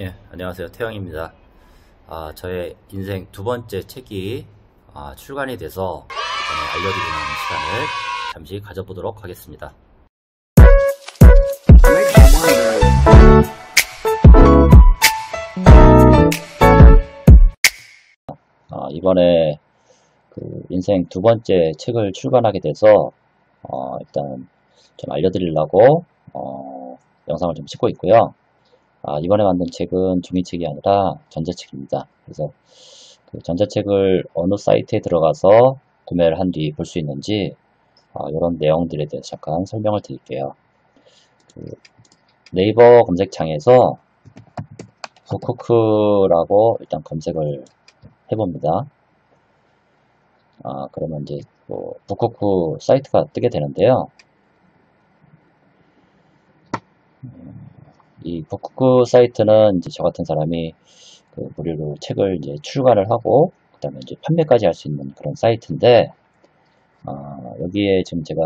예, 안녕하세요. 태영입니다. 아, 저의 인생 두 번째 책이 아, 출간이 돼서 알려드리는 시간을 잠시 가져보도록 하겠습니다. 아, 이번에 그 인생 두 번째 책을 출간하게 돼서 어, 일단 좀 알려드리려고 어, 영상을 좀 찍고 있고요. 아, 이번에 만든 책은 종이책이 아니라 전자책입니다. 그래서 그 전자책을 어느 사이트에 들어가서 구매를 한 뒤 볼 수 있는지 어, 이런 내용들에 대해서 잠깐 설명을 드릴게요. 그 네이버 검색창에서 북쿠크라고 일단 검색을 해봅니다. 아, 그러면 이제 뭐 북쿠크 사이트가 뜨게 되는데요. 이 북쿠크 사이트는 이제 저 같은 사람이 그 무료로 책을 이제 출간을 하고 그다음에 이제 판매까지 할 수 있는 그런 사이트인데 어, 여기에 지금 제가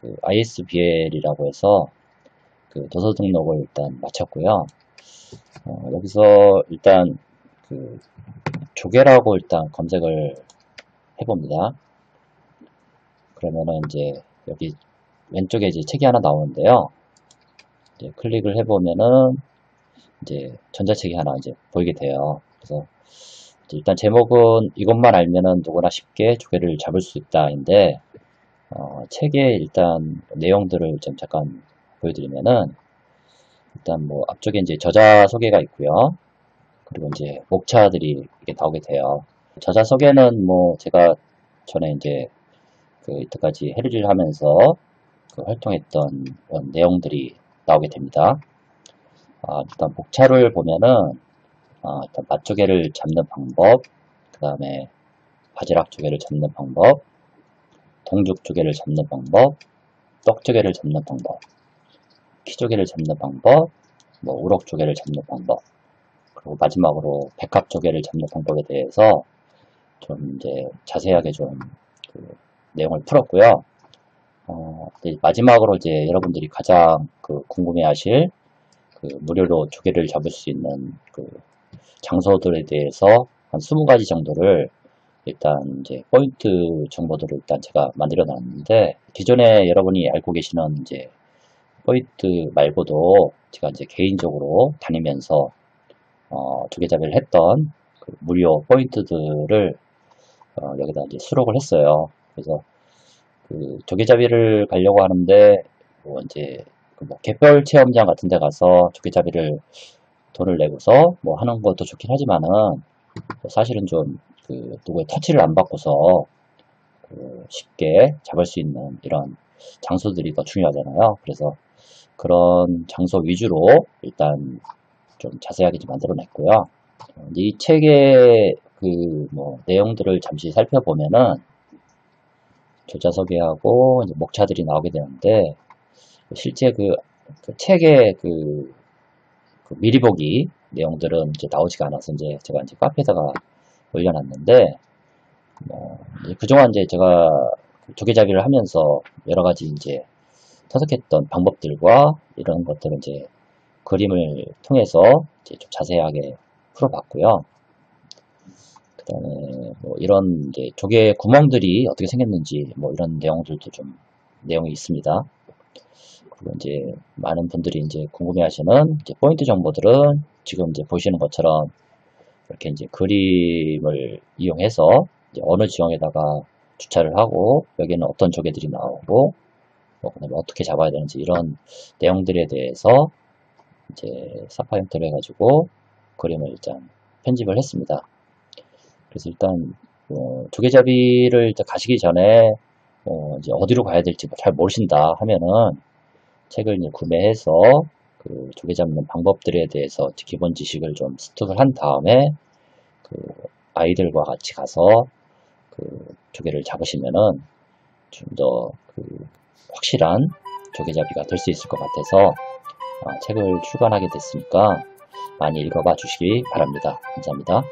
그 ISBL이라고 해서 그 도서 등록을 일단 마쳤고요. 어, 여기서 일단 그 조개라고 일단 검색을 해봅니다. 그러면은 이제 여기 왼쪽에 이제 책이 하나 나오는데요. 이제 클릭을 해보면은 이제 전자책이 하나 이제 보이게 돼요. 그래서 일단 제목은 이것만 알면은 누구나 쉽게 조개를 잡을 수 있다인데 어, 책의 일단 내용들을 좀 잠깐 보여드리면은 일단 뭐 앞쪽에 이제 저자 소개가 있고요. 그리고 이제 목차들이 이렇게 나오게 돼요. 저자 소개는 뭐 제가 전에 이제 그 이때까지 해리를 하면서 그 활동했던 내용들이 나오게 됩니다. 아, 일단 목차를 보면은 아, 일단 맛조개를 잡는 방법, 그 다음에 바지락 조개를 잡는 방법, 동죽 조개를 잡는 방법, 떡 조개를 잡는 방법, 키 조개를 잡는 방법, 뭐 우럭 조개를 잡는 방법, 그리고 마지막으로 백합 조개를 잡는 방법에 대해서 좀 이제 자세하게 좀 그 내용을 풀었고요. 어, 마지막으로 이제 여러분들이 가장 그 궁금해하실 그 무료로 조개를 잡을 수 있는 그 장소들에 대해서 한 20가지 정도를 일단 이제 포인트 정보들을 일단 제가 만들어 놨는데 기존에 여러분이 알고 계시는 이제 포인트 말고도 제가 이제 개인적으로 다니면서 어, 조개잡이를 했던 그 무료 포인트들을 어, 여기다 이제 수록을 했어요. 그래서 그 조개잡이를 가려고 하는데 뭐 이제 그뭐 갯벌 체험장 같은 데 가서 조개잡이를 돈을 내고서 뭐 하는 것도 좋긴 하지만은 사실은 좀 그 누구의 터치를 안 받고서 그 쉽게 잡을 수 있는 이런 장소들이 더 중요하잖아요. 그래서 그런 장소 위주로 일단 좀 자세하게 좀 만들어 냈고요. 이 책의 그 뭐 내용들을 잠시 살펴보면은 조자 소개하고 목차들이 나오게 되는데 실제 그, 그 책의 그, 그, 미리 보기 내용들은 이제 나오지가 않아서 이제 제가 이제 카페에다가 올려놨는데 뭐 그동안 이제 제가 조개잡이를 하면서 여러 가지 이제 터득했던 방법들과 이런 것들을 이제 그림을 통해서 이제 좀 자세하게 풀어봤고요. 그 다음에 뭐 이런 이제 조개 구멍들이 어떻게 생겼는지 뭐 이런 내용들도 좀 내용이 있습니다. 그리고 이제 많은 분들이 이제 궁금해하시는 이제 포인트 정보들은 지금 이제 보시는 것처럼 이렇게 이제 그림을 이용해서 어느 지형에다가 주차를 하고 여기는 어떤 조개들이 나오고 뭐 그다음에 어떻게 잡아야 되는지 이런 내용들에 대해서 이제 사파 형태로 해가지고 그림을 일단 편집을 했습니다. 그래서 일단 어, 조개잡이를 가시기 전에 어, 이제 어디로 가야 될지 잘 모르신다 하면은 책을 이제 구매해서 그 조개 잡는 방법들에 대해서 기본 지식을 좀 습득을 한 다음에 그 아이들과 같이 가서 그 조개를 잡으시면은 좀 더 그 확실한 조개잡이가 될 수 있을 것 같아서 어, 책을 출간하게 됐으니까 많이 읽어봐 주시기 바랍니다. 감사합니다.